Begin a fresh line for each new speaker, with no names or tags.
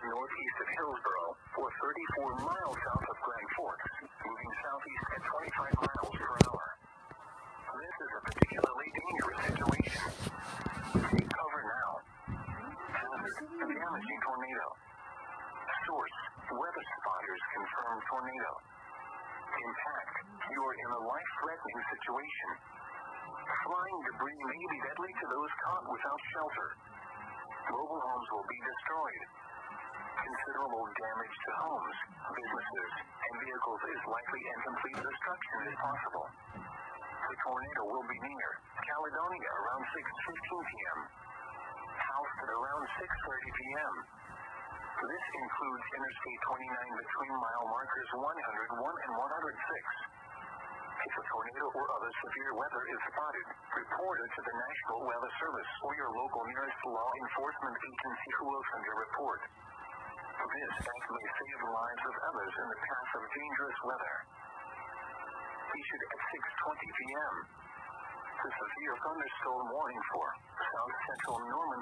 northeast of Hillsboro or 34 miles south of Grand Forks, moving southeast at 25 miles per hour. This is a particularly dangerous situation. Take cover now. Hazard, damaging tornado. Source, weather spotters confirm tornado. Impact, you are in a life-threatening situation. Flying debris may be deadly to those caught without shelter. Mobile homes will be destroyed. Considerable damage to homes, businesses, and vehicles is likely and complete destruction is possible. The tornado will be near Caledonia around 6.15 p.m. Houston around 6.30 p.m. This includes Interstate 29 between mile markers 101 and 106. If a tornado or other severe weather is spotted, report it to the National Weather Service or your local nearest law enforcement agency who will send a report. This act may save the lives of others in the path of dangerous weather. Issued at 6.20 p.m. The severe thunderstorm warning for South Central Norman